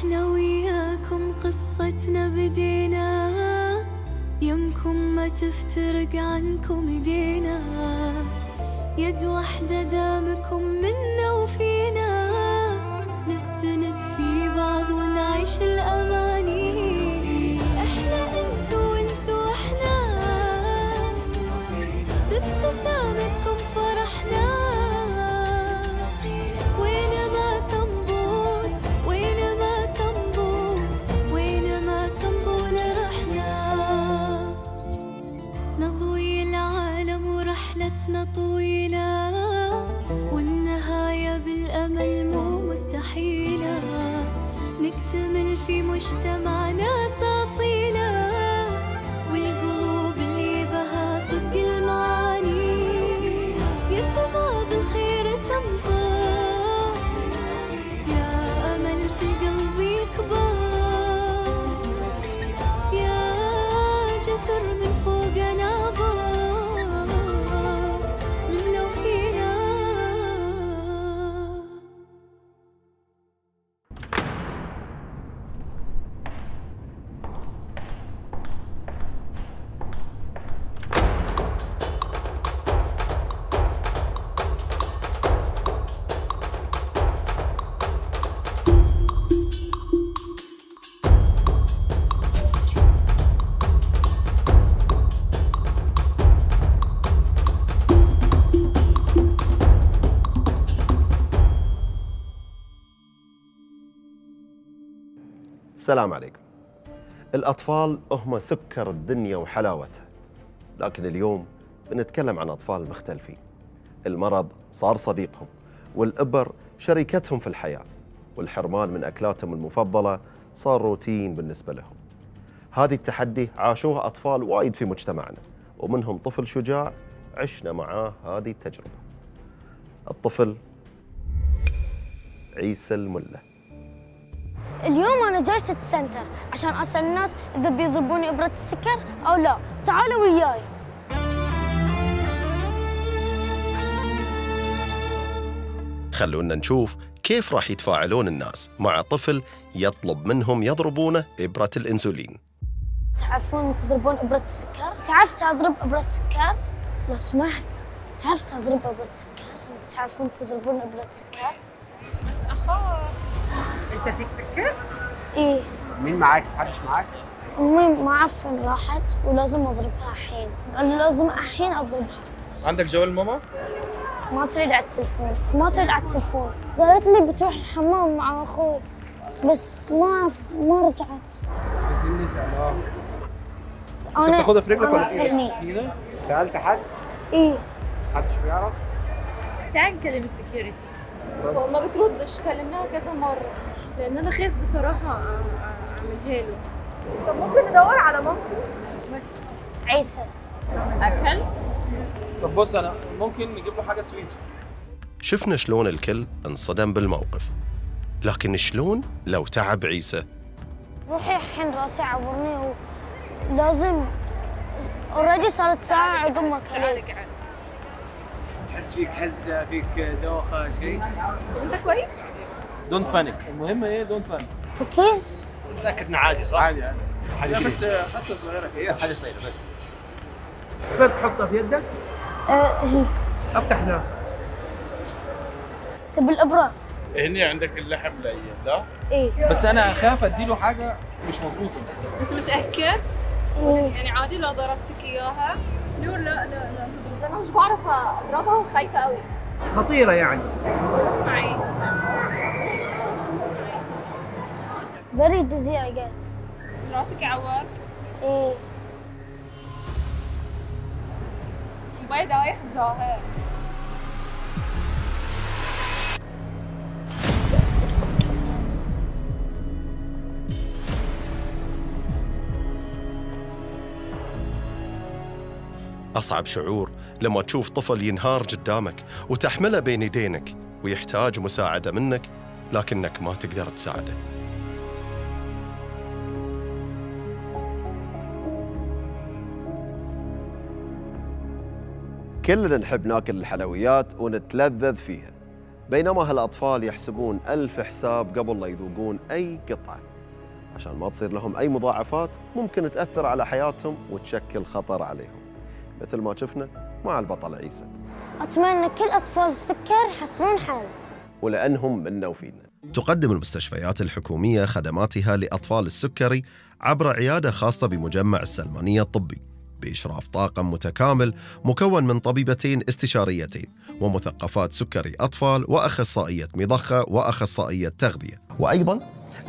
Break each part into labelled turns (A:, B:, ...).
A: وإحنا وياكم قصتنا بدينا. يمكم ما تفترق عنكم ايدينا يد واحدة دامكم منا.
B: السلام عليكم. الأطفال هم سكر الدنيا وحلاوتها. لكن اليوم بنتكلم عن أطفال مختلفين. المرض صار صديقهم والإبر شريكتهم في الحياة والحرمان من أكلاتهم المفضلة صار روتين بالنسبة لهم. هذه التحدي عاشوها أطفال وايد في مجتمعنا ومنهم طفل شجاع عشنا معاه هذه التجربة. الطفل عيسى الملة.
C: اليوم أنا جاي سنتر عشان أسأل الناس إذا بيضربوني إبرة السكر أو لا تعالوا وياي
B: خلونا نشوف كيف راح يتفاعلون الناس مع طفل يطلب منهم يضربونه إبرة الإنسولين
C: تعرفون تضربون إبرة السكر؟ تعرف تضرب إبرة السكر؟ لو سمحت تعرف تضرب إبرة السكر؟ تعرفون تضربون إبرة السكر؟
D: انت فيك سكر؟
C: إيه
E: مين معاك؟ محدش معاك؟
C: أمي ما أعرف فين راحت ولازم أضربها الحين أنا لازم الحين أضربها
E: عندك جوال ماما؟
C: ما تريد على التلفون ما تريد على التلفون قالت لي بتروح الحمام مع أخوي بس ما أعرف ما رجعت أنت
E: بتاخدها في رجلك ولا إيدك؟ سألت حد؟
C: إيه
E: محدش بيعرف؟
D: تعال نكلم ال security ما بتردش كلمناها كذا مرة لأن أنا خايف بصراحة أ- أعملها له. طب ممكن ندور على مامته؟
C: عيسى.
D: أكلت؟
E: طب بص أنا ممكن نجيب له حاجة sweet.
B: شفنا شلون الكل انصدم بالموقف. لكن شلون لو تعب عيسى؟
C: روحي الحين راسي عورني ولازم already صارت ساعة عقب ما كلت.
E: تحس فيك هزة فيك دوخة شيء.
D: أنت كويس؟
E: don't panic المهم إيه don't panic
C: cookies
E: متأكد إنه عادي صح؟ عادي عادي. لا بس حتى صغيرة. هي حاجة صغيره بس. فتحطها في يدك؟
C: هي
E: أفتح هنا
C: تبي الأبرة.
F: هني عندك اللحم لأيام لا؟
C: إيه.
E: بس أنا أخاف أديله حاجة مش مظبوطة.
D: أنت متأكد؟
C: إيه.
D: يعني عادي لو ضربتك إياها؟ نور لا لا لا أنا مش بعرف أضربها وخايفة قوي
E: خطيرة يعني.
D: معي.
C: Very dizzy I get
D: راسك يعور
C: إيه.
D: بايدة رايح جاهل
B: أصعب شعور لما تشوف طفل ينهار قدامك وتحمله بين يدينك ويحتاج مساعدة منك لكنك ما تقدر تساعده. كلنا نحب ناكل الحلويات ونتلذذ فيها بينما هالأطفال يحسبون ألف حساب قبل لا يذوقون أي قطعة. عشان ما تصير لهم أي مضاعفات ممكن تأثر على حياتهم وتشكل خطر عليهم. مثل ما شفنا مع البطل عيسى.
C: أتمنى كل أطفال السكر يحصلون حالهم.
B: ولأنهم منا وفينا
G: تقدم المستشفيات الحكومية خدماتها لأطفال السكري عبر عيادة خاصة بمجمع السلمانية الطبي. بإشراف طاقم متكامل مكون من طبيبتين استشاريتين. ومثقفات سكري أطفال وأخصائية مضخة وأخصائية تغذية.
B: وأيضا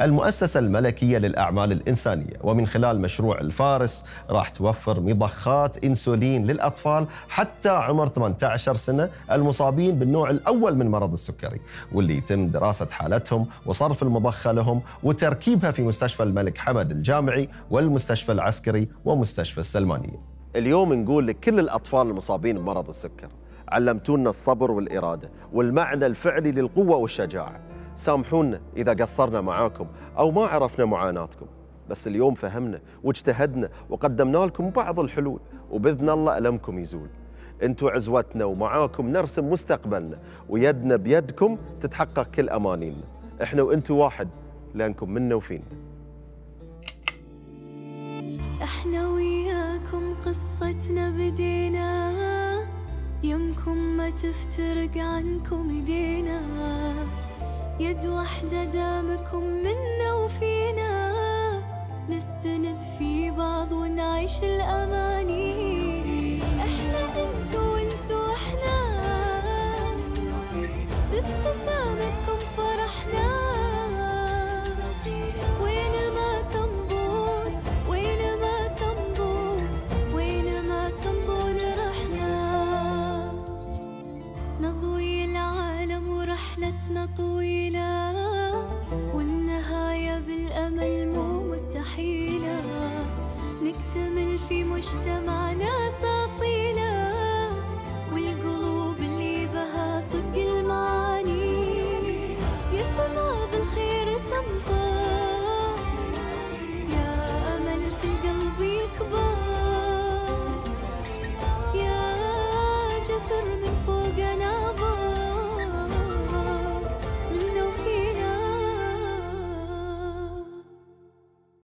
B: المؤسسة الملكية للأعمال الإنسانية ومن خلال مشروع الفارس راح توفر مضخات إنسولين للأطفال حتى عمر 18 سنة المصابين بالنوع الأول من مرض السكري واللي يتم دراسة حالتهم وصرف المضخة لهم وتركيبها في مستشفى الملك حمد الجامعي والمستشفى العسكري ومستشفى السلمانية. اليوم نقول لكل الأطفال المصابين بمرض السكر علمتونا الصبر والإرادة والمعنى الفعلي للقوة والشجاعة. سامحونا إذا قصرنا معاكم أو ما عرفنا معاناتكم بس اليوم فهمنا واجتهدنا وقدمنا لكم بعض الحلول وبإذن الله ألمكم يزول. أنتوا عزوتنا ومعاكم نرسم مستقبلنا ويدنا بيدكم تتحقق كل أمانينا. إحنا وأنتوا واحد لأنكم منا وفينا.
A: إحنا وياكم قصتنا بدينا. يمكم ما تفترق عنكم ايدينا يد واحدة دامكم منا وفينا. نستند في بعض ونعيش الأماني ليلة طويلة والنهاية بالأمل مو مستحيلة. نكتمل في مجتمعنا سوا.